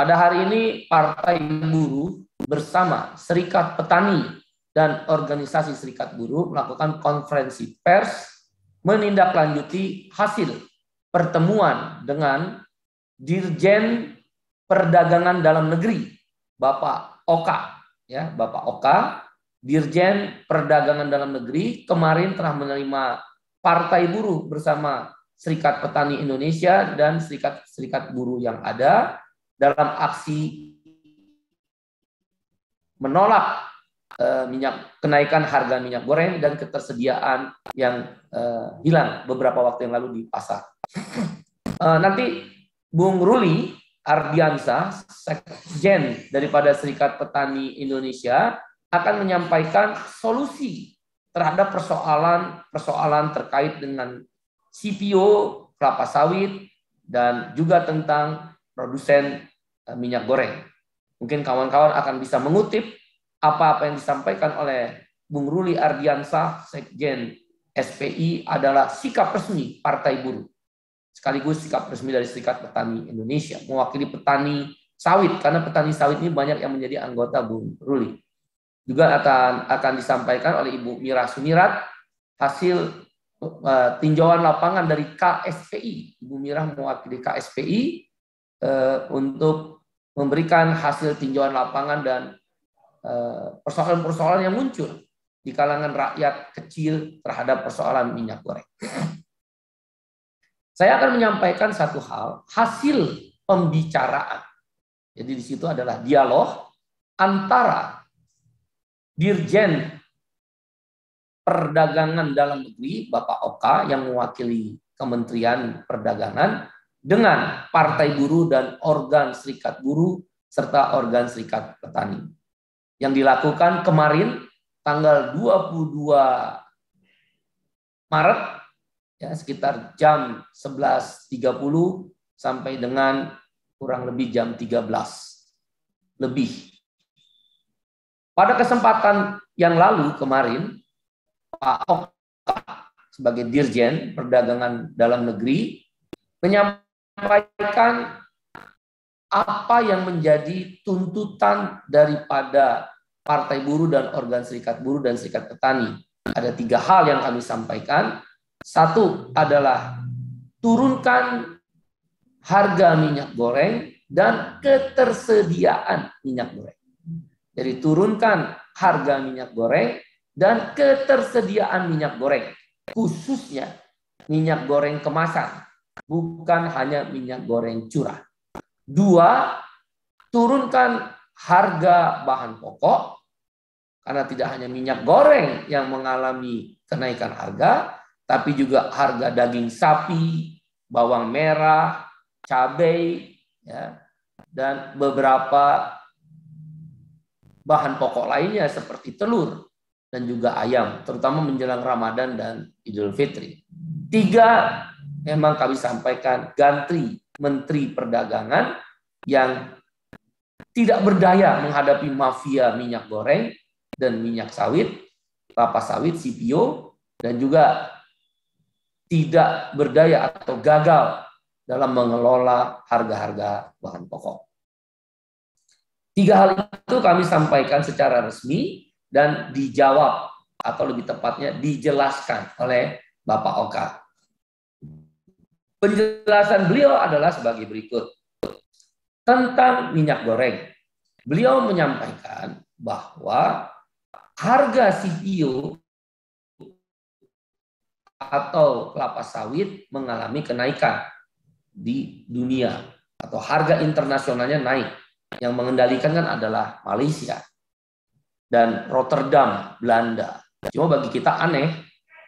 Pada hari ini Partai Buruh bersama Serikat Petani dan organisasi Serikat Buruh melakukan konferensi pers menindaklanjuti hasil pertemuan dengan Dirjen Perdagangan Dalam Negeri Bapak Oka ya Bapak Oka. Dirjen Perdagangan Dalam Negeri kemarin telah menerima Partai Buruh bersama Serikat Petani Indonesia dan Serikat Serikat Buruh yang ada dalam aksi menolak uh, minyak kenaikan harga minyak goreng dan ketersediaan yang uh, hilang beberapa waktu yang lalu di pasar. Uh, nanti Bung Ruli Ardiansa, Sekjen daripada Serikat Petani Indonesia akan menyampaikan solusi terhadap persoalan-persoalan terkait dengan CPO kelapa sawit dan juga tentang produsen Eh, minyak goreng. Mungkin kawan-kawan akan bisa mengutip apa-apa yang disampaikan oleh Bung Ruli Ardiansah, Sekjen SPI adalah sikap resmi Partai Buruh. Sekaligus sikap resmi dari Serikat Petani Indonesia, mewakili petani sawit, karena petani sawit ini banyak yang menjadi anggota Bung Ruli. Juga akan akan disampaikan oleh Ibu Mira Sumirat hasil uh, tinjauan lapangan dari KSPI. Ibu Mira mewakili KSPI uh, untuk memberikan hasil tinjauan lapangan dan eh, persoalan-persoalan yang muncul di kalangan rakyat kecil terhadap persoalan minyak goreng. Saya akan menyampaikan satu hal, hasil pembicaraan. Jadi di situ adalah dialog antara Dirjen Perdagangan Dalam Negeri, Bapak Oka, yang mewakili Kementerian Perdagangan, dengan partai buruh dan organ serikat buruh serta organ serikat petani. Yang dilakukan kemarin tanggal 22 Maret ya sekitar jam 11.30 sampai dengan kurang lebih jam 13 lebih. Pada kesempatan yang lalu kemarin Pak Oka sebagai Dirjen Perdagangan Dalam Negeri menyampaikan menyampaikan apa yang menjadi tuntutan daripada Partai Buruh dan organ serikat buruh dan serikat petani. Ada tiga hal yang kami sampaikan. Satu adalah turunkan harga minyak goreng dan ketersediaan minyak goreng. Jadi turunkan harga minyak goreng dan ketersediaan minyak goreng, khususnya minyak goreng kemasan bukan hanya minyak goreng curah. Dua, turunkan harga bahan pokok karena tidak hanya minyak goreng yang mengalami kenaikan harga, tapi juga harga daging sapi, bawang merah, cabai, ya, dan beberapa bahan pokok lainnya seperti telur dan juga ayam, terutama menjelang Ramadan dan Idul Fitri. Tiga, memang kami sampaikan ganti Menteri Perdagangan yang tidak berdaya menghadapi mafia minyak goreng dan minyak sawit, kelapa sawit, CPO, dan juga tidak berdaya atau gagal dalam mengelola harga-harga bahan pokok. Tiga hal itu kami sampaikan secara resmi dan dijawab atau lebih tepatnya dijelaskan oleh Bapak Oka. Penjelasan beliau adalah sebagai berikut. Tentang minyak goreng. Beliau menyampaikan bahwa harga CPO atau kelapa sawit mengalami kenaikan di dunia atau harga internasionalnya naik. Yang mengendalikan kan adalah Malaysia dan Rotterdam, Belanda. Cuma bagi kita aneh,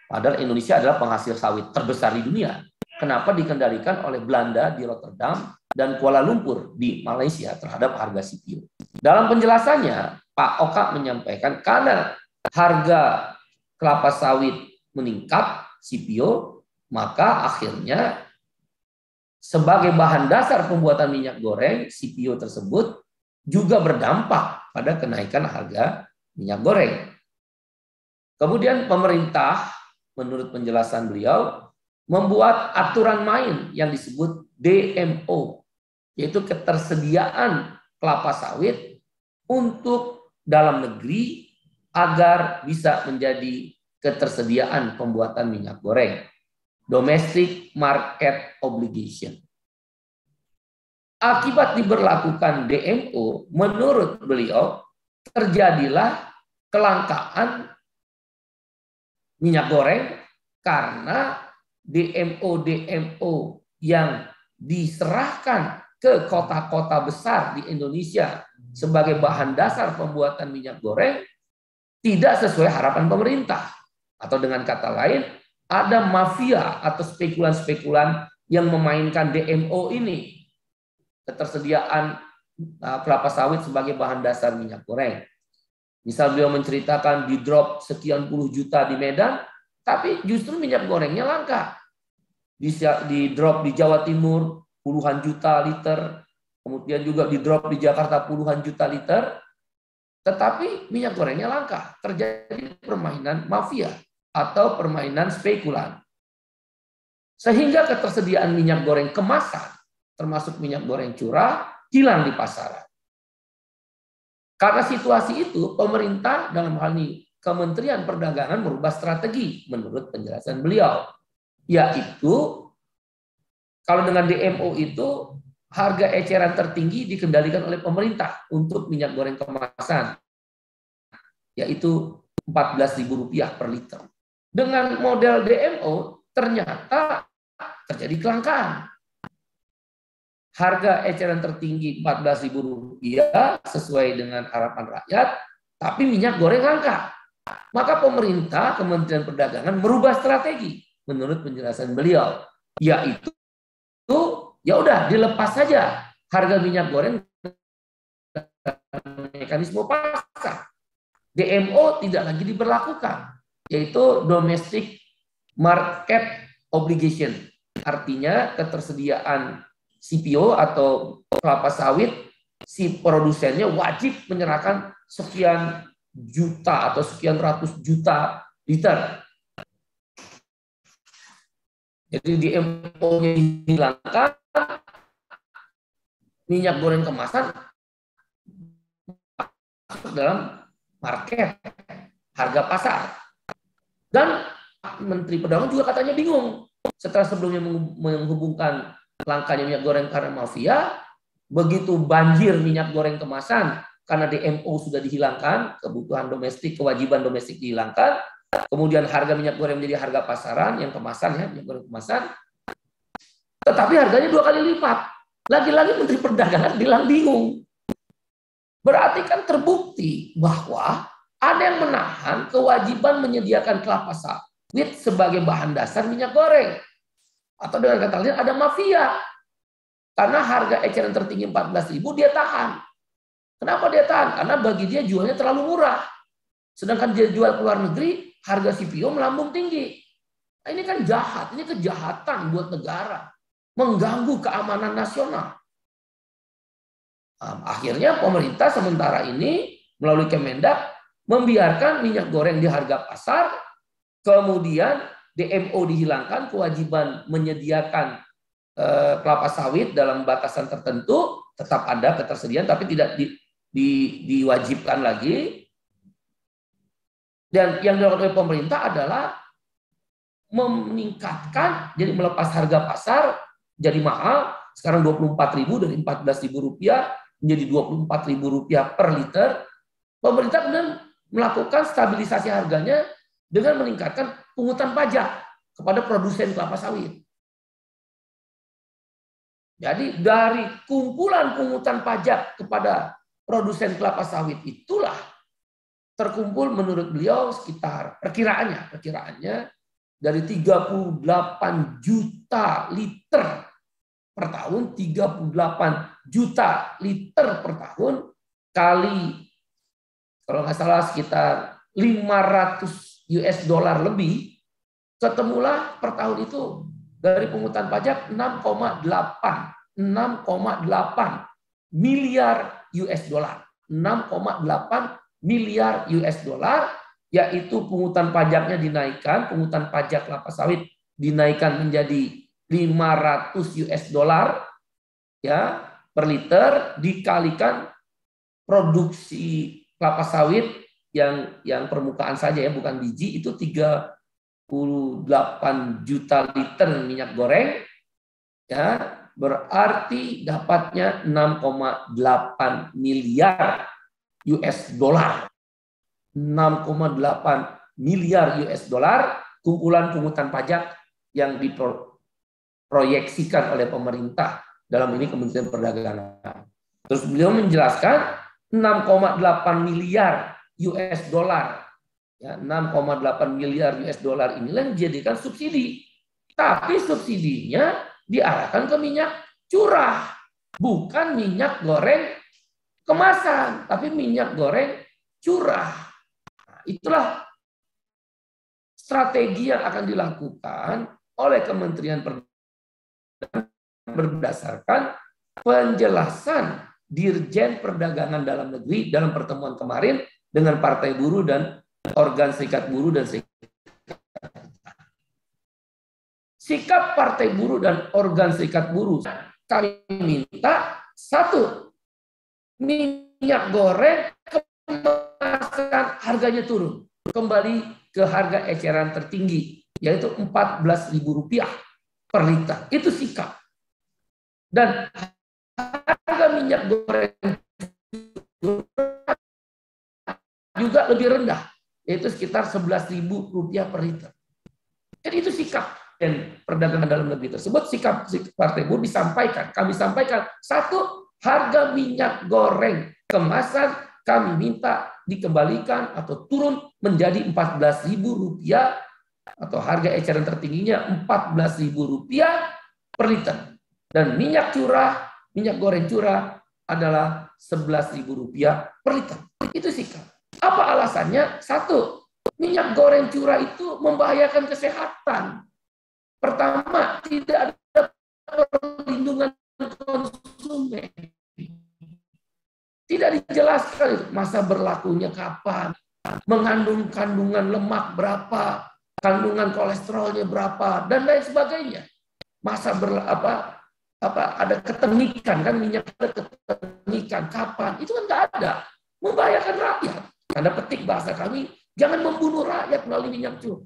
padahal Indonesia adalah penghasil sawit terbesar di dunia kenapa dikendalikan oleh Belanda di Rotterdam dan Kuala Lumpur di Malaysia terhadap harga CPO. Dalam penjelasannya, Pak Oka menyampaikan karena harga kelapa sawit meningkat CPO, maka akhirnya sebagai bahan dasar pembuatan minyak goreng, CPO tersebut juga berdampak pada kenaikan harga minyak goreng. Kemudian pemerintah menurut penjelasan beliau membuat aturan main yang disebut DMO yaitu ketersediaan kelapa sawit untuk dalam negeri agar bisa menjadi ketersediaan pembuatan minyak goreng. Domestic Market Obligation. Akibat diberlakukan DMO, menurut beliau, terjadilah kelangkaan minyak goreng karena DMO-DMO yang diserahkan ke kota-kota besar di Indonesia sebagai bahan dasar pembuatan minyak goreng tidak sesuai harapan pemerintah. Atau dengan kata lain, ada mafia atau spekulan-spekulan yang memainkan DMO ini. Ketersediaan uh, kelapa sawit sebagai bahan dasar minyak goreng. Misal beliau menceritakan di drop sekian puluh juta di Medan, tapi justru minyak gorengnya langka. Di, di drop di Jawa Timur puluhan juta liter, kemudian juga di drop di Jakarta puluhan juta liter, tetapi minyak gorengnya langka. Terjadi permainan mafia atau permainan spekulan. Sehingga ketersediaan minyak goreng kemasan, termasuk minyak goreng curah, hilang di pasaran. Karena situasi itu, pemerintah dalam hal ini Kementerian Perdagangan merubah strategi menurut penjelasan beliau, yaitu kalau dengan DMO itu harga eceran tertinggi dikendalikan oleh pemerintah untuk minyak goreng kemasan, yaitu Rp14.000 per liter. Dengan model DMO ternyata terjadi kelangkaan harga eceran tertinggi Rp14.000 sesuai dengan harapan rakyat, tapi minyak goreng langka. Maka pemerintah, Kementerian Perdagangan merubah strategi menurut penjelasan beliau, yaitu ya udah dilepas saja harga minyak goreng mekanisme pasar. DMO tidak lagi diberlakukan, yaitu domestic market obligation. Artinya ketersediaan CPO atau kelapa sawit, si produsennya wajib menyerahkan sekian juta atau sekian ratus juta liter. Jadi di MO-nya dihilangkan, minyak goreng kemasan masuk dalam market, harga pasar. Dan Menteri Perdagangan juga katanya bingung. Setelah sebelumnya menghubungkan langkanya minyak goreng karena mafia, begitu banjir minyak goreng kemasan karena DMO sudah dihilangkan, kebutuhan domestik, kewajiban domestik dihilangkan, kemudian harga minyak goreng menjadi harga pasaran yang kemasan ya, minyak goreng kemasan. Tetapi harganya dua kali lipat. Lagi-lagi Menteri Perdagangan bilang bingung. Berarti kan terbukti bahwa ada yang menahan kewajiban menyediakan kelapa sawit sebagai bahan dasar minyak goreng. Atau dengan kata lain ada mafia. Karena harga eceran tertinggi 14.000 dia tahan. Kenapa dia tahan? Karena bagi dia jualnya terlalu murah. Sedangkan dia jual ke luar negeri, harga CPO melambung tinggi. Nah, ini kan jahat, ini kejahatan buat negara. Mengganggu keamanan nasional. Nah, akhirnya pemerintah sementara ini melalui Kemendak membiarkan minyak goreng di harga pasar, kemudian DMO dihilangkan, kewajiban menyediakan eh, kelapa sawit dalam batasan tertentu tetap ada ketersediaan, tapi tidak di, di, diwajibkan lagi. Dan yang dilakukan oleh pemerintah adalah meningkatkan, jadi melepas harga pasar jadi mahal, sekarang 24.000 dari 14.000 rupiah menjadi 24.000 rupiah per liter. Pemerintah kemudian melakukan stabilisasi harganya dengan meningkatkan pungutan pajak kepada produsen kelapa sawit. Jadi dari kumpulan pungutan pajak kepada produsen kelapa sawit itulah terkumpul menurut beliau sekitar perkiraannya, perkiraannya dari 38 juta liter per tahun, 38 juta liter per tahun kali kalau nggak salah sekitar 500 US dollar lebih, ketemulah per tahun itu dari pungutan pajak 6,8 6,8 miliar US dollar. 6,8 miliar US dollar yaitu pungutan pajaknya dinaikkan, pungutan pajak kelapa sawit dinaikkan menjadi 500 US dollar ya per liter dikalikan produksi kelapa sawit yang yang permukaan saja ya bukan biji itu 38 juta liter minyak goreng ya berarti dapatnya 6,8 miliar US dollar. 6,8 miliar US dollar kumpulan pungutan pajak yang diproyeksikan oleh pemerintah dalam ini Kementerian Perdagangan. Terus beliau menjelaskan 6,8 miliar US dollar. Ya, 6,8 miliar US dollar inilah yang dijadikan subsidi. Tapi subsidinya diarahkan ke minyak curah, bukan minyak goreng kemasan, tapi minyak goreng curah. Nah, itulah strategi yang akan dilakukan oleh Kementerian Perdagangan berdasarkan penjelasan Dirjen Perdagangan Dalam Negeri dalam pertemuan kemarin dengan Partai Buruh dan organ serikat buruh dan serikat sikap Partai Buruh dan organ serikat buruh. Kami minta satu minyak goreng kemasan harganya turun. Kembali ke harga eceran tertinggi yaitu Rp14.000 per liter. Itu sikap. Dan harga minyak goreng juga lebih rendah yaitu sekitar Rp11.000 per liter. Jadi itu sikap dan perdagangan dalam negeri tersebut sikap, sikap Partai Buruh disampaikan. Kami sampaikan satu harga minyak goreng kemasan kami minta dikembalikan atau turun menjadi Rp14.000 atau harga eceran tertingginya Rp14.000 per liter. Dan minyak curah, minyak goreng curah adalah Rp11.000 per liter. Itu sikap. Apa alasannya? Satu, minyak goreng curah itu membahayakan kesehatan. Pertama, tidak ada perlindungan konsumen. Tidak dijelaskan masa berlakunya kapan, mengandung kandungan lemak berapa, kandungan kolesterolnya berapa, dan lain sebagainya. Masa ber, apa, apa ada ketengikan kan minyak ada ketengikan kapan itu kan nggak ada membahayakan rakyat. Anda petik bahasa kami jangan membunuh rakyat melalui minyak curah.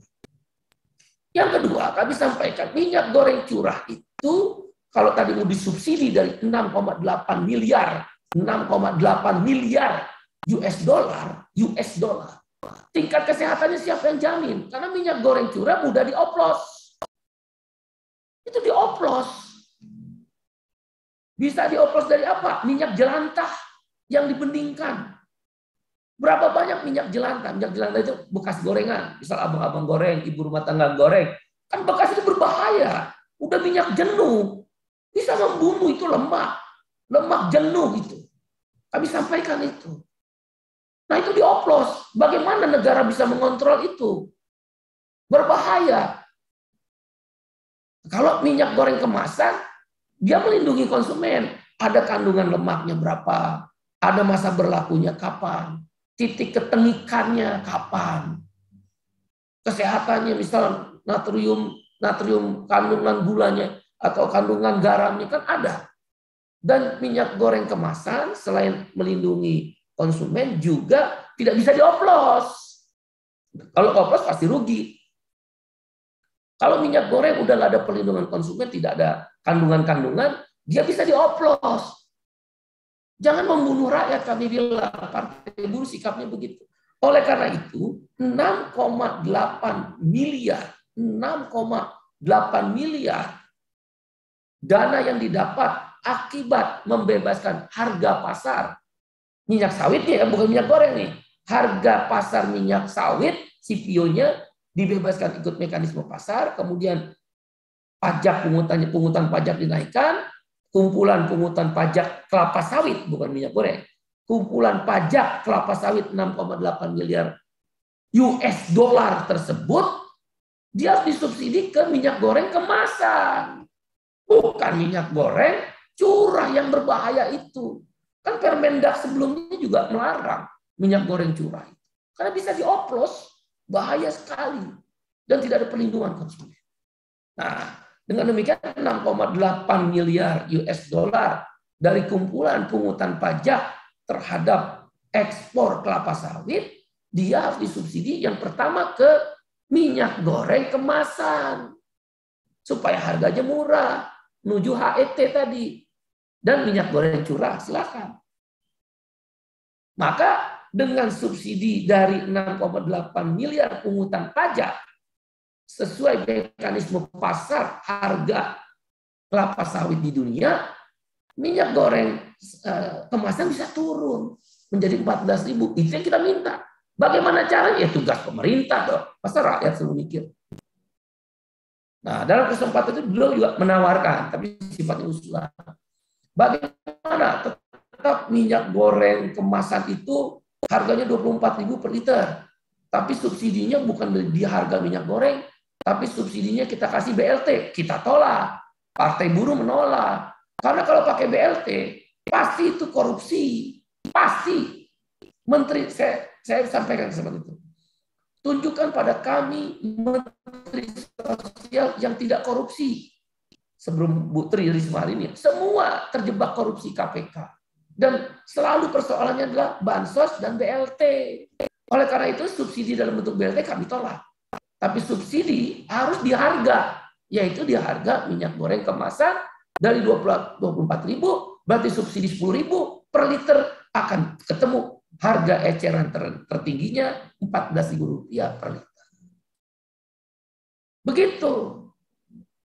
Yang kedua, kami sampaikan minyak goreng curah itu kalau tadi mau disubsidi dari 6,8 miliar, 6,8 miliar US dollar, US dollar. Tingkat kesehatannya siapa yang jamin? Karena minyak goreng curah mudah dioplos. Itu dioplos. Bisa dioplos dari apa? Minyak jelantah yang dibendingkan. Berapa banyak minyak jelantah? Minyak jelantah itu bekas gorengan. Misal abang-abang goreng, ibu rumah tangga goreng. Kan bekas itu berbahaya. Udah minyak jenuh. Bisa membunuh itu lemak. Lemak jenuh itu. Kami sampaikan itu. Nah itu dioplos. Bagaimana negara bisa mengontrol itu? Berbahaya. Kalau minyak goreng kemasan, dia melindungi konsumen. Ada kandungan lemaknya berapa, ada masa berlakunya kapan, titik ketengikannya kapan. Kesehatannya misal natrium natrium kandungan gulanya atau kandungan garamnya kan ada. Dan minyak goreng kemasan selain melindungi konsumen juga tidak bisa dioplos. Kalau oplos pasti rugi. Kalau minyak goreng udah ada perlindungan konsumen, tidak ada kandungan-kandungan, dia bisa dioplos. Jangan membunuh rakyat kami bilang partai buruh sikapnya begitu. Oleh karena itu 6,8 miliar 6,8 miliar dana yang didapat akibat membebaskan harga pasar minyak sawitnya ya bukan minyak goreng nih. Harga pasar minyak sawit CPO-nya dibebaskan ikut mekanisme pasar, kemudian pajak pungutannya pungutan pajak dinaikkan, kumpulan pungutan pajak kelapa sawit, bukan minyak goreng. Kumpulan pajak kelapa sawit 6,8 miliar US dollar tersebut, dia disubsidi ke minyak goreng kemasan. Bukan minyak goreng curah yang berbahaya itu. Kan Permendak sebelumnya juga melarang minyak goreng curah. Karena bisa dioplos, bahaya sekali. Dan tidak ada perlindungan konsumen. Nah, dengan demikian 6,8 miliar US dollar dari kumpulan pungutan pajak terhadap ekspor kelapa sawit, dia harus disubsidi yang pertama ke minyak goreng kemasan. Supaya harganya murah. Menuju HET tadi. Dan minyak goreng curah, silakan. Maka dengan subsidi dari 6,8 miliar pungutan pajak sesuai mekanisme pasar harga kelapa sawit di dunia, minyak goreng eh, kemasan bisa turun menjadi 14 ribu. Itu yang kita minta. Bagaimana caranya? Ya tugas pemerintah dong. Masa rakyat selalu mikir. Nah, dalam kesempatan itu beliau juga menawarkan, tapi sifatnya usulan. Bagaimana tetap minyak goreng kemasan itu harganya 24.000 per liter. Tapi subsidinya bukan di harga minyak goreng, tapi subsidinya kita kasih BLT. Kita tolak. Partai buruh menolak. Karena kalau pakai BLT, pasti itu korupsi. Pasti. Menteri, saya, saya sampaikan seperti itu. Tunjukkan pada kami menteri sosial yang tidak korupsi. Sebelum Bu Tri Risma ini, semua terjebak korupsi KPK. Dan selalu persoalannya adalah bansos dan BLT. Oleh karena itu subsidi dalam bentuk BLT kami tolak. Tapi subsidi harus di harga, yaitu di harga minyak goreng kemasan dari 24 ribu, berarti subsidi 10 ribu per liter akan ketemu harga eceran ter, tertingginya 14 ribu rupiah per liter. Begitu.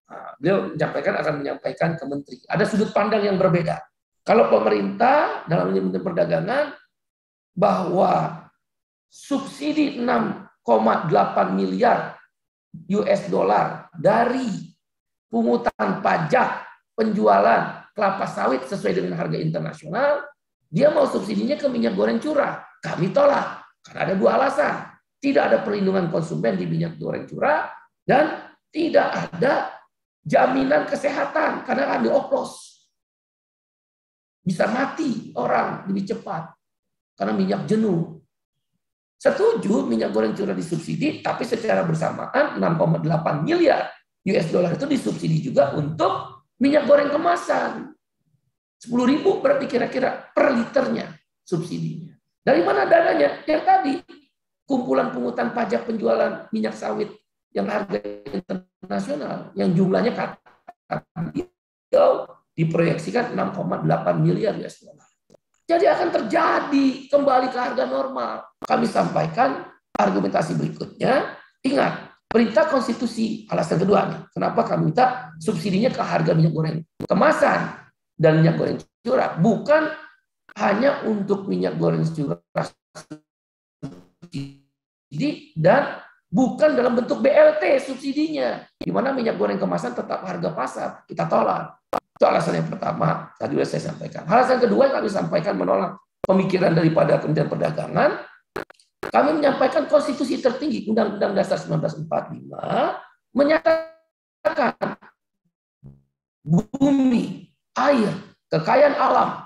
Nah, beliau menyampaikan akan menyampaikan ke menteri. Ada sudut pandang yang berbeda. Kalau pemerintah dalam Menteri Perdagangan bahwa subsidi 6,8 miliar US dollar dari pungutan pajak penjualan kelapa sawit sesuai dengan harga internasional, dia mau subsidinya ke minyak goreng curah. Kami tolak karena ada dua alasan. Tidak ada perlindungan konsumen di minyak goreng curah dan tidak ada jaminan kesehatan karena akan dioplos bisa mati orang lebih cepat karena minyak jenuh. Setuju minyak goreng curah disubsidi, tapi secara bersamaan 6,8 miliar US dollar itu disubsidi juga untuk minyak goreng kemasan. 10 ribu berarti kira-kira per liternya subsidinya. Dari mana dananya? Yang tadi, kumpulan pungutan pajak penjualan minyak sawit yang harga internasional, yang jumlahnya kata diproyeksikan 6,8 miliar US dollar. Jadi akan terjadi kembali ke harga normal. Kami sampaikan argumentasi berikutnya. Ingat, perintah konstitusi alasan kedua. Kenapa kami minta subsidinya ke harga minyak goreng kemasan dan minyak goreng curah. Bukan hanya untuk minyak goreng curah subsidi dan bukan dalam bentuk BLT subsidinya. Di mana minyak goreng kemasan tetap harga pasar. Kita tolak. Itu alasan yang pertama, tadi sudah saya sampaikan. Alasan kedua yang kami sampaikan menolak pemikiran daripada Kementerian Perdagangan, kami menyampaikan konstitusi tertinggi Undang-Undang Dasar 1945 menyatakan bumi, air, kekayaan alam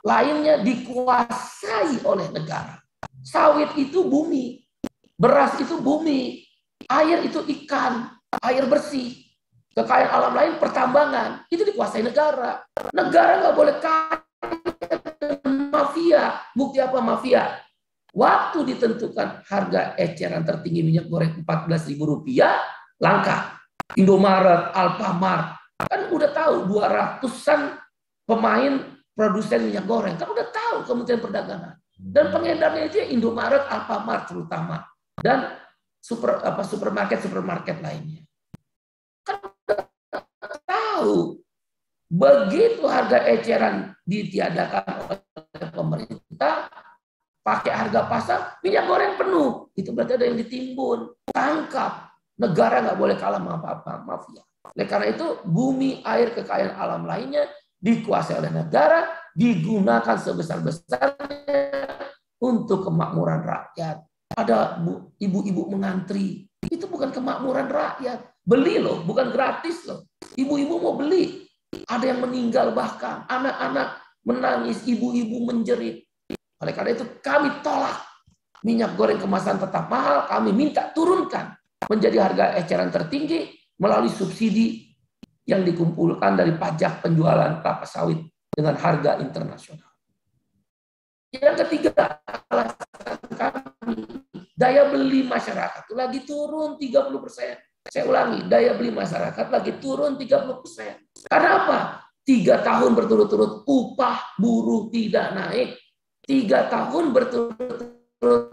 lainnya dikuasai oleh negara. Sawit itu bumi, beras itu bumi, air itu ikan, air bersih, Kekayaan alam lain pertambangan itu dikuasai negara. Negara nggak boleh kaya mafia. Bukti apa mafia? Waktu ditentukan harga eceran tertinggi minyak goreng 14 ribu rupiah, langka. Indomaret, Alfamart, kan udah tahu 200-an pemain produsen minyak goreng. Kan udah tahu Kementerian Perdagangan. Dan pengedarnya itu ya Indomaret, Alfamart terutama. Dan super apa supermarket supermarket lainnya tahu begitu harga eceran ditiadakan oleh pemerintah pakai harga pasar minyak goreng penuh. Itu berarti ada yang ditimbun tangkap. Negara nggak boleh kalah sama apa-apa mafia. Oleh karena itu bumi air kekayaan alam lainnya dikuasai oleh negara digunakan sebesar-besarnya untuk kemakmuran rakyat. Ada ibu-ibu mengantri. Itu bukan kemakmuran rakyat. Beli loh bukan gratis loh Ibu-ibu mau beli. Ada yang meninggal bahkan. Anak-anak menangis, ibu-ibu menjerit. Oleh karena itu kami tolak. Minyak goreng kemasan tetap mahal, kami minta turunkan menjadi harga eceran tertinggi melalui subsidi yang dikumpulkan dari pajak penjualan kelapa sawit dengan harga internasional. Yang ketiga, alasan kami, daya beli masyarakat lagi turun 30 persen. Saya ulangi, daya beli masyarakat lagi turun 30 persen. Karena apa? Tiga tahun berturut-turut upah buruh tidak naik. Tiga tahun berturut-turut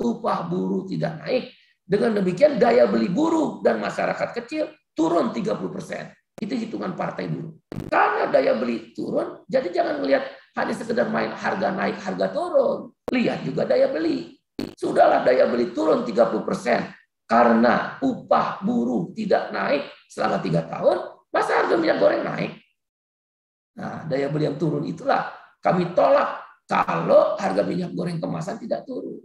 upah buruh tidak naik. Dengan demikian daya beli buruh dan masyarakat kecil turun 30 persen. Itu hitungan partai buruh. Karena daya beli turun, jadi jangan melihat hanya sekedar main harga naik, harga turun. Lihat juga daya beli. Sudahlah daya beli turun 30 persen karena upah buruh tidak naik selama tiga tahun, masa harga minyak goreng naik? Nah, daya beli yang turun itulah kami tolak kalau harga minyak goreng kemasan tidak turun.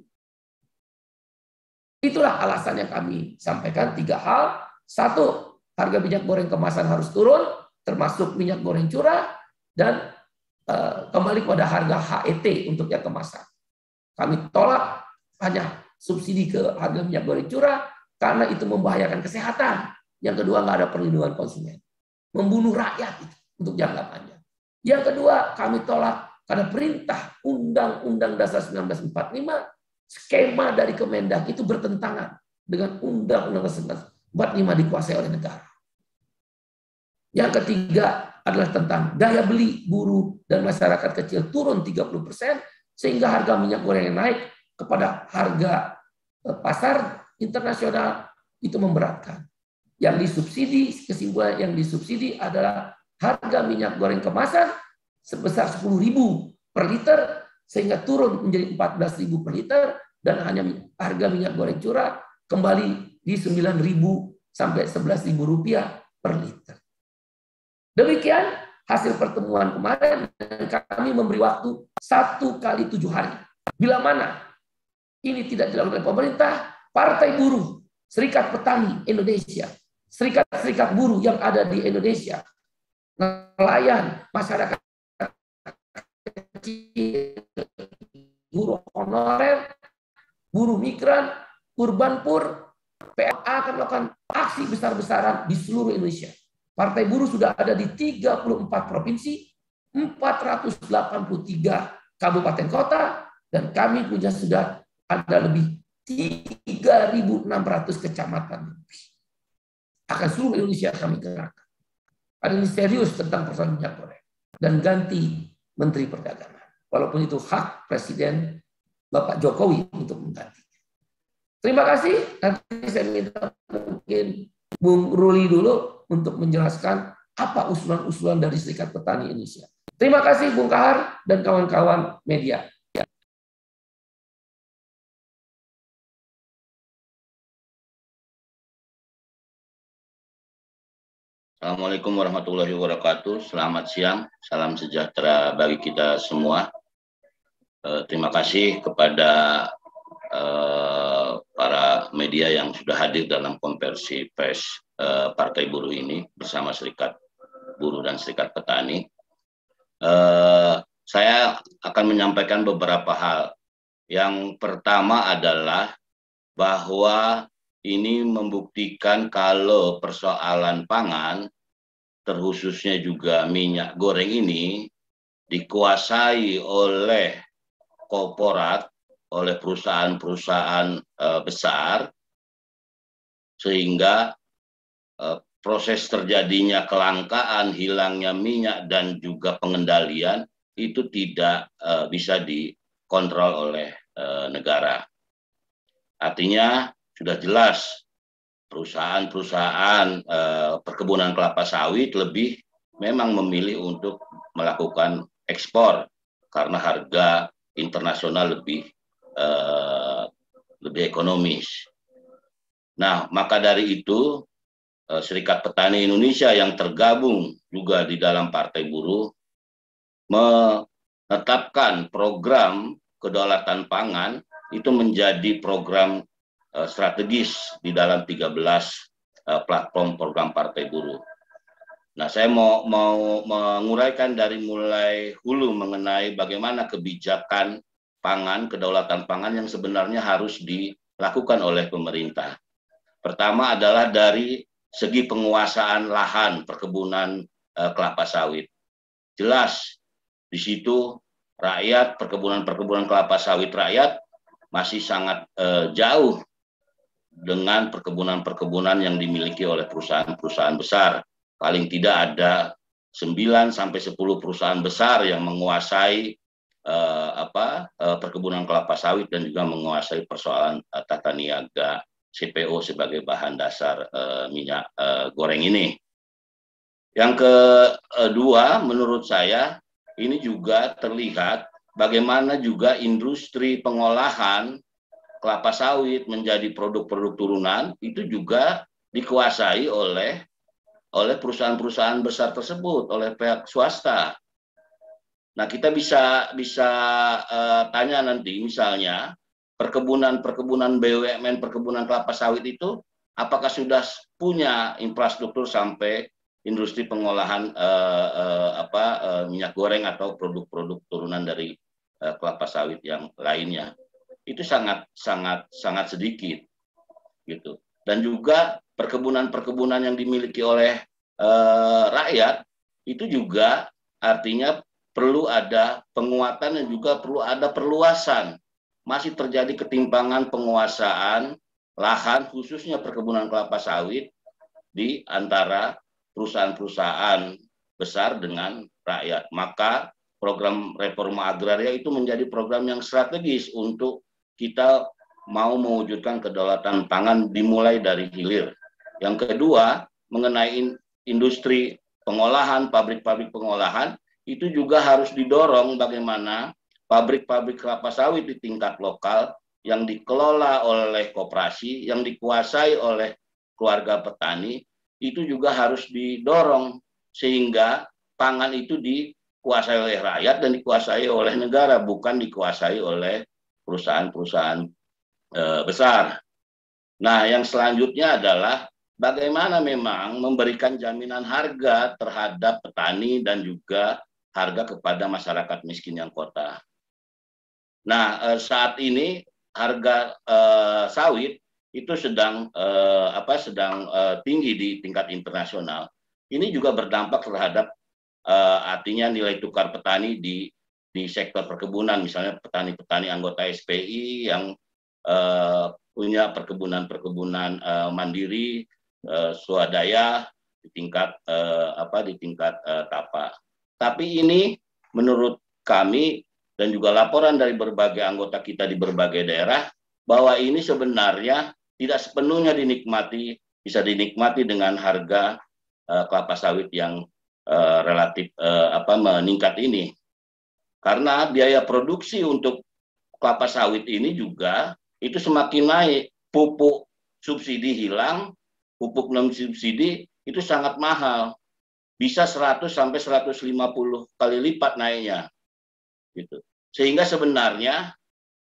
Itulah alasan yang kami sampaikan tiga hal. Satu, harga minyak goreng kemasan harus turun, termasuk minyak goreng curah, dan Eh, kembali kepada harga HET untuk yang kemasan. Kami tolak hanya subsidi ke harga minyak goreng curah karena itu membahayakan kesehatan. Yang kedua nggak ada perlindungan konsumen, membunuh rakyat itu untuk jangka panjang. Yang kedua kami tolak karena perintah Undang-Undang Dasar 1945 skema dari Kemendak itu bertentangan dengan Undang-Undang Dasar 1945 dikuasai oleh negara. Yang ketiga adalah tentang daya beli buruh dan masyarakat kecil turun 30 persen, sehingga harga minyak goreng yang naik kepada harga eh, pasar internasional itu memberatkan. Yang disubsidi, kesimpulan yang disubsidi adalah harga minyak goreng kemasan sebesar 10.000 per liter, sehingga turun menjadi 14.000 per liter, dan hanya harga minyak goreng curah kembali di 9.000 sampai 11.000 rupiah per liter. Demikian hasil pertemuan kemarin dan kami memberi waktu satu kali tujuh hari. Bila mana ini tidak dilakukan pemerintah, Partai Buruh, Serikat Petani Indonesia, serikat-serikat buruh yang ada di Indonesia, nelayan, masyarakat kecil, buruh honorer, buruh migran, urban pur, PLA akan melakukan aksi besar-besaran di seluruh Indonesia. Partai buruh sudah ada di 34 provinsi, 483 kabupaten kota, dan kami punya sudah ada lebih 3.600 kecamatan lebih. Akan seluruh Indonesia kami gerakkan. Ada ini serius tentang persoalan minyak goreng. Dan ganti Menteri Perdagangan. Walaupun itu hak Presiden Bapak Jokowi untuk mengganti. Terima kasih. Nanti saya minta mungkin Bung Ruli dulu untuk menjelaskan apa usulan-usulan dari Serikat Petani Indonesia. Terima kasih Bung Kahar dan kawan-kawan media. Assalamualaikum warahmatullahi wabarakatuh. Selamat siang, salam sejahtera bagi kita semua. Eh, terima kasih kepada eh, para media yang sudah hadir dalam konversi pers eh, Partai Buruh ini bersama Serikat Buruh dan Serikat Petani. Saya akan menyampaikan beberapa hal. Yang pertama adalah bahwa ini membuktikan kalau persoalan pangan, terkhususnya juga minyak goreng ini, dikuasai oleh korporat oleh perusahaan-perusahaan uh, besar sehingga uh, proses terjadinya kelangkaan, hilangnya minyak dan juga pengendalian itu tidak uh, bisa dikontrol oleh negara. Artinya sudah jelas perusahaan-perusahaan uh, perkebunan kelapa sawit lebih memang memilih untuk melakukan ekspor karena harga internasional lebih uh, lebih ekonomis. Nah, maka dari itu uh, Serikat Petani Indonesia yang tergabung juga di dalam Partai Buruh menetapkan program kedaulatan pangan itu menjadi program strategis di dalam 13 uh, platform program Partai Buruh. Nah, saya mau mau menguraikan dari mulai hulu mengenai bagaimana kebijakan pangan, kedaulatan pangan yang sebenarnya harus dilakukan oleh pemerintah. Pertama adalah dari segi penguasaan lahan perkebunan eh, kelapa sawit. Jelas Di situ rakyat, perkebunan-perkebunan kelapa sawit rakyat masih sangat uh, jauh dengan perkebunan-perkebunan yang dimiliki oleh perusahaan-perusahaan besar. Paling tidak ada 9 sampai 10 perusahaan besar yang menguasai uh, apa uh, perkebunan kelapa sawit dan juga menguasai persoalan uh, tata niaga CPO sebagai bahan dasar uh, minyak uh, goreng ini. Yang kedua, menurut saya ini juga terlihat bagaimana juga industri pengolahan kelapa sawit menjadi produk-produk turunan itu juga dikuasai oleh oleh perusahaan-perusahaan besar tersebut, oleh pihak swasta. Nah, kita bisa bisa uh, tanya nanti misalnya perkebunan-perkebunan BUMN perkebunan kelapa sawit itu apakah sudah punya infrastruktur sampai industri pengolahan uh, uh, apa uh, minyak goreng atau produk-produk turunan dari uh, kelapa sawit yang lainnya itu sangat sangat sangat sedikit gitu dan juga perkebunan-perkebunan yang dimiliki oleh uh, rakyat itu juga artinya perlu ada penguatan dan juga perlu ada perluasan masih terjadi ketimpangan penguasaan lahan khususnya perkebunan kelapa sawit di antara perusahaan-perusahaan besar dengan rakyat. Maka program reforma agraria itu menjadi program yang strategis untuk kita mau mewujudkan kedaulatan pangan dimulai dari hilir. Yang kedua, mengenai industri pengolahan, pabrik-pabrik pengolahan, itu juga harus didorong bagaimana pabrik-pabrik kelapa sawit di tingkat lokal yang dikelola oleh koperasi, yang dikuasai oleh keluarga petani, itu juga harus didorong sehingga pangan itu dikuasai oleh rakyat dan dikuasai oleh negara, bukan dikuasai oleh perusahaan-perusahaan e, besar. Nah, yang selanjutnya adalah bagaimana memang memberikan jaminan harga terhadap petani dan juga harga kepada masyarakat miskin yang kota. Nah, eh, saat ini harga eh, sawit itu sedang eh, apa sedang eh, tinggi di tingkat internasional. Ini juga berdampak terhadap eh, artinya nilai tukar petani di di sektor perkebunan, misalnya petani-petani anggota SPI yang eh, punya perkebunan-perkebunan eh, mandiri, eh, swadaya di tingkat eh, apa di tingkat eh, tapa. Tapi ini menurut kami dan juga laporan dari berbagai anggota kita di berbagai daerah bahwa ini sebenarnya tidak sepenuhnya dinikmati bisa dinikmati dengan harga uh, kelapa sawit yang uh, relatif uh, apa meningkat ini karena biaya produksi untuk kelapa sawit ini juga itu semakin naik pupuk subsidi hilang pupuk non subsidi itu sangat mahal bisa 100 sampai 150 kali lipat naiknya gitu. Sehingga sebenarnya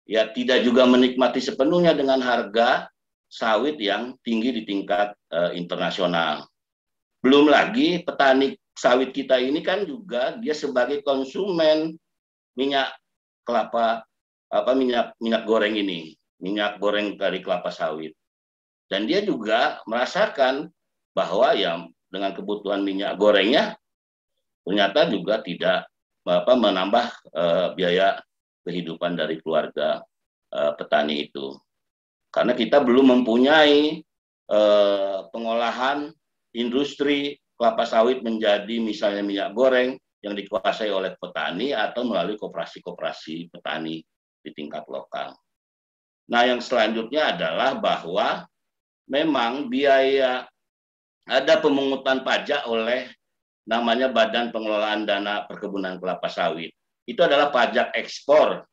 ya tidak juga menikmati sepenuhnya dengan harga sawit yang tinggi di tingkat uh, internasional. Belum lagi petani sawit kita ini kan juga dia sebagai konsumen minyak kelapa apa minyak minyak goreng ini, minyak goreng dari kelapa sawit. Dan dia juga merasakan bahwa yang dengan kebutuhan minyak gorengnya ternyata juga tidak apa menambah uh, biaya kehidupan dari keluarga uh, petani itu. Karena kita belum mempunyai uh, pengolahan industri kelapa sawit menjadi misalnya minyak goreng yang dikuasai oleh petani atau melalui koperasi-koperasi petani di tingkat lokal. Nah, yang selanjutnya adalah bahwa memang biaya ada pemungutan pajak oleh namanya Badan Pengelolaan Dana Perkebunan Kelapa Sawit. Itu adalah pajak ekspor.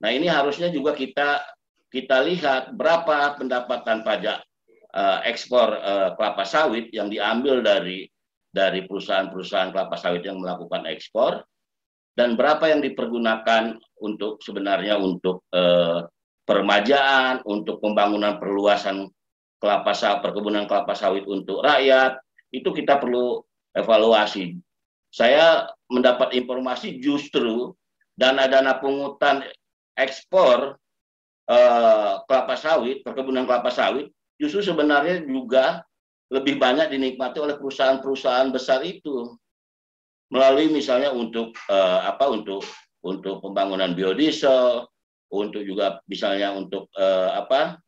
Nah, ini harusnya juga kita kita lihat berapa pendapatan pajak uh, ekspor uh, kelapa sawit yang diambil dari dari perusahaan-perusahaan kelapa sawit yang melakukan ekspor dan berapa yang dipergunakan untuk sebenarnya untuk uh, permajaan, untuk pembangunan perluasan kelapa sawit, perkebunan kelapa sawit untuk rakyat, itu kita perlu evaluasi. Saya mendapat informasi justru dana-dana pungutan ekspor eh, kelapa sawit, perkebunan kelapa sawit, justru sebenarnya juga lebih banyak dinikmati oleh perusahaan-perusahaan besar itu. melalui misalnya untuk uh, apa untuk untuk pembangunan biodiesel, untuk juga misalnya untuk uh, apa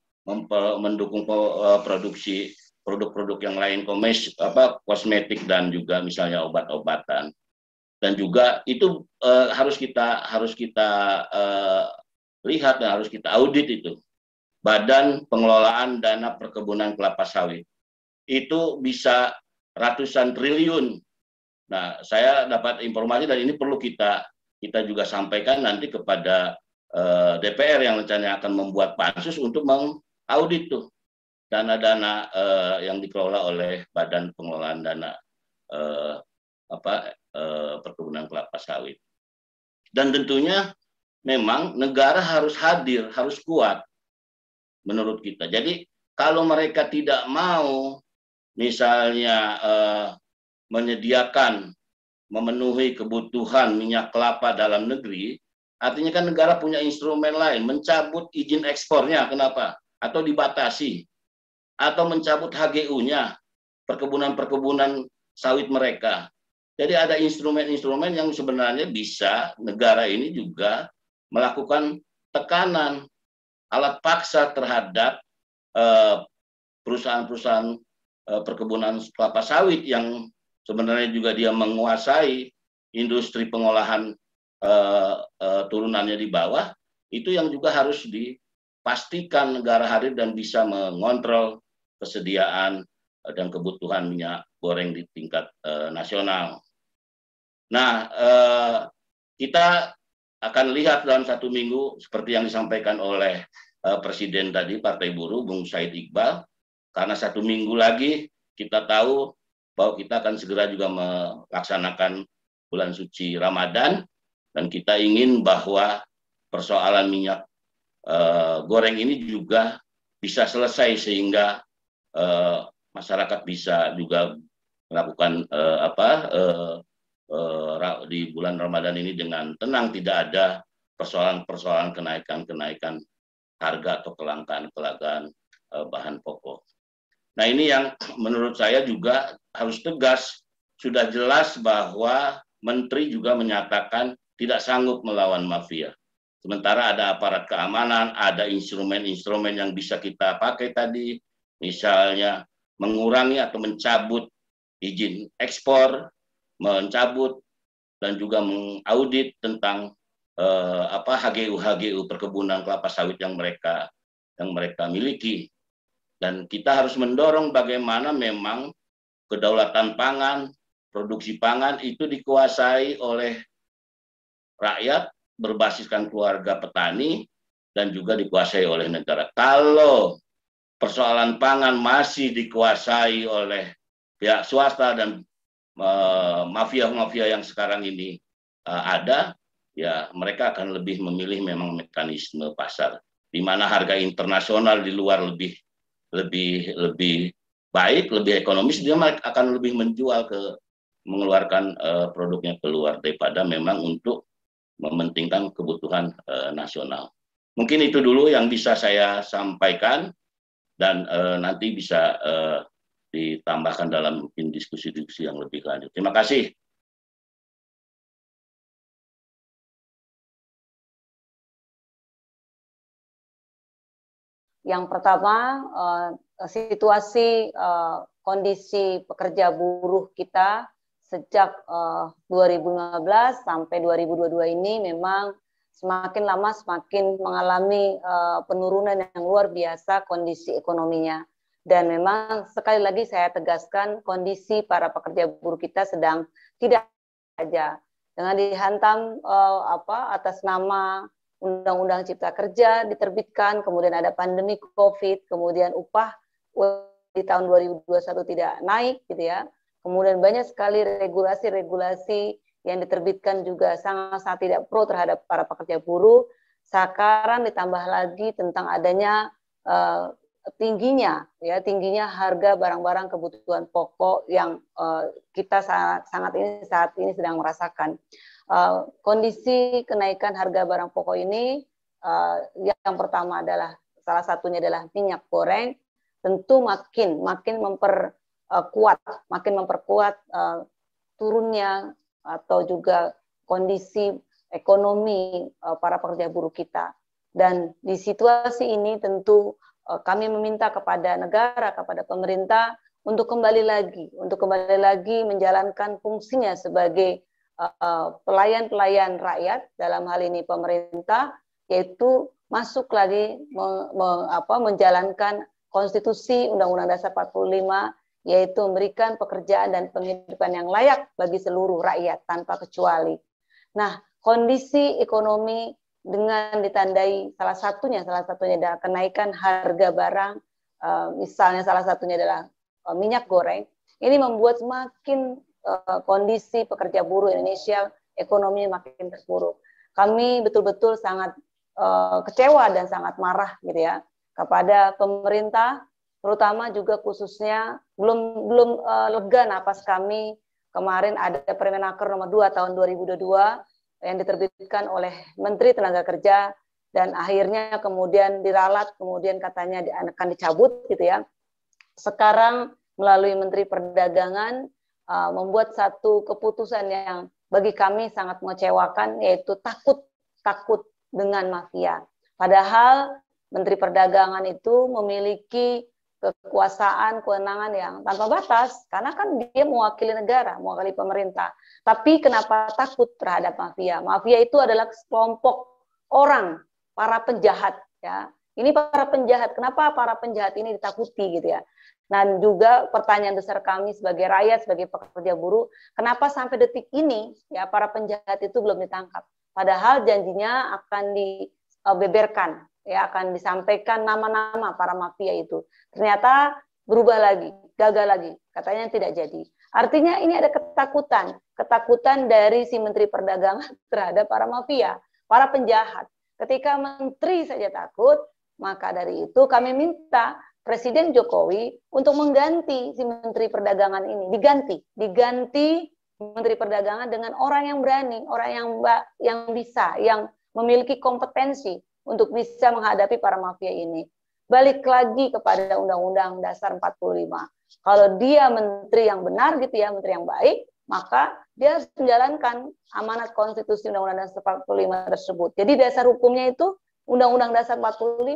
mendukung uh, produksi produk-produk yang lain komes apa kosmetik dan juga misalnya obat-obatan. Dan juga itu uh, harus kita harus kita uh, lihat dan harus kita audit itu. Badan pengelolaan dana perkebunan kelapa sawit itu bisa ratusan triliun. Nah, saya dapat informasi dan ini perlu kita kita juga sampaikan nanti kepada eh, DPR yang rencananya akan membuat pansus untuk mengaudit tuh dana-dana uh, yang dikelola oleh Badan Pengelolaan Dana uh, apa uh, perkebunan kelapa sawit. Dan tentunya memang negara harus hadir, harus kuat menurut kita. Jadi kalau mereka tidak mau misalnya eh, menyediakan memenuhi kebutuhan minyak kelapa dalam negeri, artinya kan negara punya instrumen lain, mencabut izin ekspornya, kenapa? Atau dibatasi, atau mencabut HGU-nya, perkebunan-perkebunan sawit mereka. Jadi ada instrumen-instrumen yang sebenarnya bisa negara ini juga melakukan tekanan alat paksa terhadap eh, perusahaan-perusahaan perkebunan kelapa sawit yang sebenarnya juga dia menguasai industri pengolahan uh, uh, turunannya di bawah itu yang juga harus dipastikan negara hadir dan bisa mengontrol kesediaan dan kebutuhan minyak goreng di tingkat nasional. Nah, kita akan lihat dalam satu minggu seperti yang disampaikan oleh Presiden tadi Partai Buruh Bung Said Iqbal karena satu minggu lagi kita tahu bahwa kita akan segera juga melaksanakan bulan suci Ramadan dan kita ingin bahwa persoalan minyak uh, goreng ini juga bisa selesai sehingga uh, masyarakat bisa juga melakukan uh, apa uh, uh, di bulan Ramadan ini dengan tenang tidak ada persoalan-persoalan kenaikan-kenaikan harga atau kelangkaan-kelangkaan bahan pokok. Nah ini yang menurut saya juga harus tegas. Sudah jelas bahwa Menteri juga menyatakan tidak sanggup melawan mafia. Sementara ada aparat keamanan, ada instrumen-instrumen yang bisa kita pakai tadi, misalnya mengurangi atau mencabut izin ekspor, mencabut dan juga mengaudit tentang eh, apa HGU HGU perkebunan kelapa sawit yang mereka yang mereka miliki. Dan kita harus mendorong bagaimana memang kedaulatan pangan, produksi pangan itu dikuasai oleh rakyat berbasiskan keluarga petani dan juga dikuasai oleh negara. Kalau persoalan pangan masih dikuasai oleh pihak swasta dan eh, mafia-mafia yang sekarang ini uh, ada, ya mereka akan lebih memilih memang mekanisme pasar, di mana harga internasional di luar lebih lebih lebih baik, lebih ekonomis, dia akan lebih menjual ke mengeluarkan uh, produknya keluar daripada memang untuk mementingkan kebutuhan uh, nasional. Mungkin itu dulu yang bisa saya sampaikan dan uh, nanti bisa uh, ditambahkan dalam mungkin diskusi-diskusi yang lebih lanjut. Terima kasih. Yang pertama, uh, situasi uh, kondisi pekerja buruh kita sejak uh, 2015 sampai 2022 ini memang semakin lama semakin mengalami uh, penurunan yang luar biasa kondisi ekonominya. Dan memang sekali lagi saya tegaskan kondisi para pekerja buruh kita sedang tidak saja dengan dihantam uh, apa atas nama Undang-Undang Cipta Kerja diterbitkan, kemudian ada pandemi COVID, kemudian upah di tahun 2021 tidak naik gitu ya. Kemudian banyak sekali regulasi-regulasi yang diterbitkan juga sangat-sangat tidak pro terhadap para pekerja buruh. Sekarang ditambah lagi tentang adanya uh, tingginya ya tingginya harga barang-barang kebutuhan pokok yang uh, kita sangat sangat ini saat ini sedang merasakan. Uh, kondisi kenaikan harga barang pokok ini uh, yang pertama adalah salah satunya adalah minyak goreng tentu makin makin memperkuat makin memperkuat uh, turunnya atau juga kondisi ekonomi uh, para pekerja buruh kita. Dan di situasi ini tentu uh, kami meminta kepada negara, kepada pemerintah untuk kembali lagi, untuk kembali lagi menjalankan fungsinya sebagai pelayan-pelayan uh, rakyat dalam hal ini pemerintah, yaitu masuk lagi me, me, apa, menjalankan konstitusi Undang-Undang Dasar 45 yaitu memberikan pekerjaan dan penghidupan yang layak bagi seluruh rakyat tanpa kecuali. Nah, kondisi ekonomi dengan ditandai salah satunya salah satunya adalah kenaikan harga barang, eh, misalnya salah satunya adalah eh, minyak goreng. Ini membuat semakin eh, kondisi pekerja buruh Indonesia ekonomi makin terpuruk. Kami betul-betul sangat kecewa dan sangat marah gitu ya kepada pemerintah terutama juga khususnya belum belum uh, lega napas kami kemarin ada Permenaker nomor 2 tahun 2022 yang diterbitkan oleh Menteri Tenaga Kerja dan akhirnya kemudian diralat kemudian katanya akan dicabut gitu ya. Sekarang melalui Menteri Perdagangan uh, membuat satu keputusan yang bagi kami sangat mengecewakan yaitu takut takut dengan mafia. Padahal Menteri Perdagangan itu memiliki kekuasaan, kewenangan yang tanpa batas, karena kan dia mewakili negara, mewakili pemerintah. Tapi kenapa takut terhadap mafia? Mafia itu adalah kelompok orang, para penjahat. Ya, ini para penjahat. Kenapa para penjahat ini ditakuti gitu ya? Dan juga pertanyaan besar kami sebagai rakyat, sebagai pekerja buruh, kenapa sampai detik ini ya para penjahat itu belum ditangkap? Padahal janjinya akan dibeberkan ya akan disampaikan nama-nama para mafia itu. Ternyata berubah lagi, gagal lagi, katanya tidak jadi. Artinya ini ada ketakutan, ketakutan dari si Menteri Perdagangan terhadap para mafia, para penjahat. Ketika menteri saja takut, maka dari itu kami minta Presiden Jokowi untuk mengganti si Menteri Perdagangan ini, diganti, diganti Menteri Perdagangan dengan orang yang berani, orang yang yang bisa, yang memiliki kompetensi untuk bisa menghadapi para mafia ini. Balik lagi kepada Undang-Undang Dasar 45. Kalau dia menteri yang benar gitu ya, menteri yang baik, maka dia harus menjalankan amanat konstitusi Undang-Undang Dasar 45 tersebut. Jadi dasar hukumnya itu Undang-Undang Dasar 45.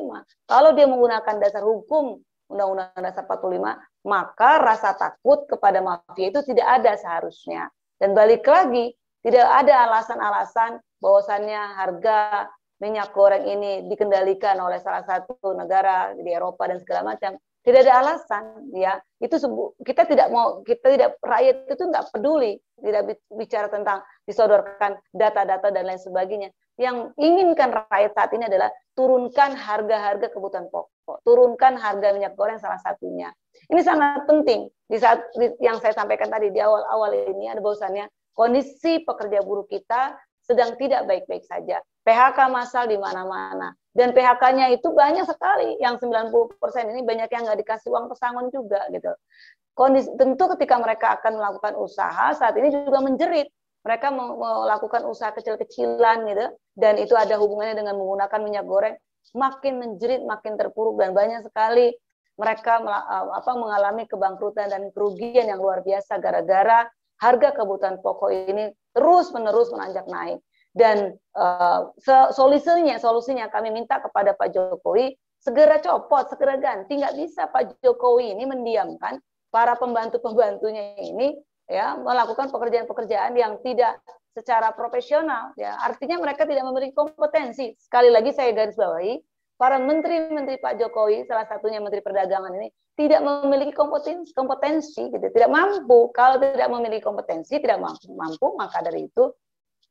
Kalau dia menggunakan dasar hukum Undang-Undang Dasar 45, maka rasa takut kepada mafia itu tidak ada seharusnya. Dan balik lagi, tidak ada alasan-alasan bahwasannya harga minyak goreng ini dikendalikan oleh salah satu negara di Eropa dan segala macam tidak ada alasan ya itu kita tidak mau kita tidak rakyat itu nggak peduli tidak bicara tentang disodorkan data-data dan lain sebagainya yang inginkan rakyat saat ini adalah turunkan harga-harga kebutuhan pokok turunkan harga minyak goreng salah satunya ini sangat penting di saat yang saya sampaikan tadi di awal-awal ini ada bahwasannya kondisi pekerja buruh kita sedang tidak baik-baik saja. PHK massal di mana-mana. Dan PHK-nya itu banyak sekali. Yang 90% ini banyak yang nggak dikasih uang pesangon juga gitu. Kondisi, tentu ketika mereka akan melakukan usaha, saat ini juga menjerit. Mereka melakukan usaha kecil-kecilan gitu. Dan itu ada hubungannya dengan menggunakan minyak goreng. Makin menjerit, makin terpuruk. Dan banyak sekali mereka apa, mengalami kebangkrutan dan kerugian yang luar biasa gara-gara harga kebutuhan pokok ini terus menerus menanjak naik. Dan uh, solusinya, solusinya kami minta kepada Pak Jokowi segera copot, segera ganti. Nggak bisa Pak Jokowi ini mendiamkan para pembantu-pembantunya ini ya melakukan pekerjaan-pekerjaan yang tidak secara profesional ya. Artinya mereka tidak memiliki kompetensi. Sekali lagi saya garis bawahi para menteri-menteri Pak Jokowi salah satunya menteri perdagangan ini tidak memiliki kompetensi kompetensi gitu. Tidak mampu. Kalau tidak memiliki kompetensi tidak mampu mampu maka dari itu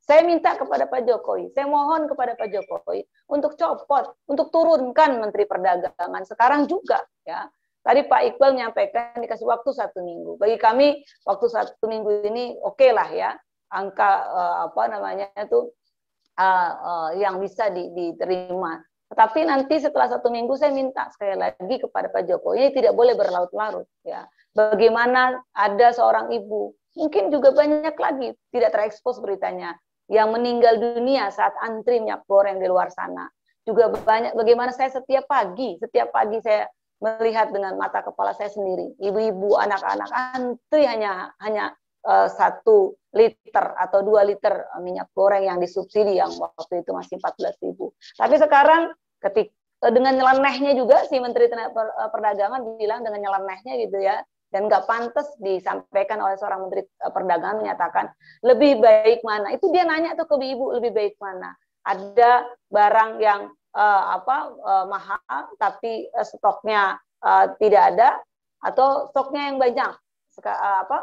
saya minta kepada Pak Jokowi, saya mohon kepada Pak Jokowi untuk copot, untuk turunkan Menteri Perdagangan sekarang juga ya. Tadi Pak Iqbal menyampaikan dikasih waktu satu minggu. Bagi kami waktu satu minggu ini oke okay lah ya, angka uh, apa namanya itu uh, uh, yang bisa di, diterima. Tetapi nanti setelah satu minggu saya minta sekali lagi kepada Pak Jokowi ini tidak boleh berlarut-larut ya. Bagaimana ada seorang ibu, mungkin juga banyak lagi tidak terekspos beritanya yang meninggal dunia saat antri minyak goreng di luar sana. Juga banyak bagaimana saya setiap pagi, setiap pagi saya melihat dengan mata kepala saya sendiri, ibu-ibu, anak-anak antri hanya hanya uh, satu liter atau dua liter minyak goreng yang disubsidi yang waktu itu masih 14 ribu. Tapi sekarang ketika dengan nyelenehnya juga si Menteri Perdagangan bilang dengan nyelenehnya gitu ya dan nggak pantas disampaikan oleh seorang Menteri Perdagangan menyatakan lebih baik mana. Itu dia nanya tuh ke ibu lebih baik mana. Ada barang yang uh, apa uh, mahal tapi uh, stoknya uh, tidak ada atau stoknya yang banyak Seka, uh, apa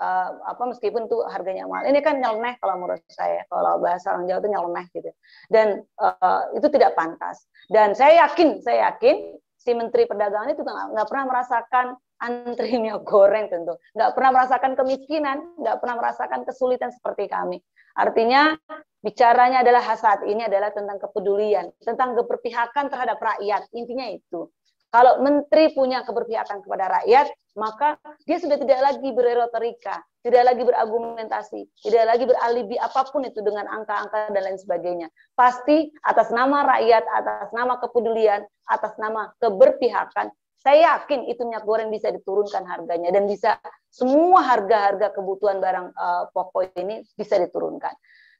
uh, apa meskipun tuh harganya mahal. Ini kan nyeleneh kalau menurut saya. Kalau bahasa orang Jawa itu nyeleneh gitu. Dan uh, itu tidak pantas. Dan saya yakin, saya yakin si Menteri Perdagangan itu nggak pernah merasakan antri minyak goreng tentu, nggak pernah merasakan kemiskinan, nggak pernah merasakan kesulitan seperti kami. Artinya bicaranya adalah saat ini adalah tentang kepedulian, tentang keberpihakan terhadap rakyat. Intinya itu. Kalau menteri punya keberpihakan kepada rakyat, maka dia sudah tidak lagi berretorika, tidak lagi berargumentasi, tidak lagi beralibi apa pun itu dengan angka-angka dan lain sebagainya. Pasti atas nama rakyat, atas nama kepedulian, atas nama keberpihakan, saya yakin itu minyak goreng bisa diturunkan harganya dan bisa semua harga-harga kebutuhan barang uh, pokok ini bisa diturunkan.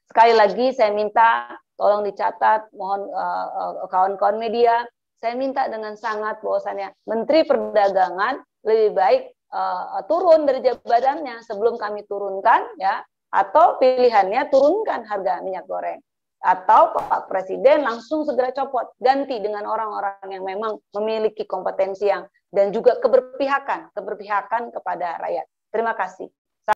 Sekali lagi saya minta tolong dicatat, mohon uh, uh, kawan-kawan media saya minta dengan sangat bahwasannya Menteri Perdagangan lebih baik uh, turun dari jabatannya sebelum kami turunkan ya atau pilihannya turunkan harga minyak goreng atau Pak Presiden langsung segera copot ganti dengan orang-orang yang memang memiliki kompetensi yang dan juga keberpihakan keberpihakan kepada rakyat. Terima kasih.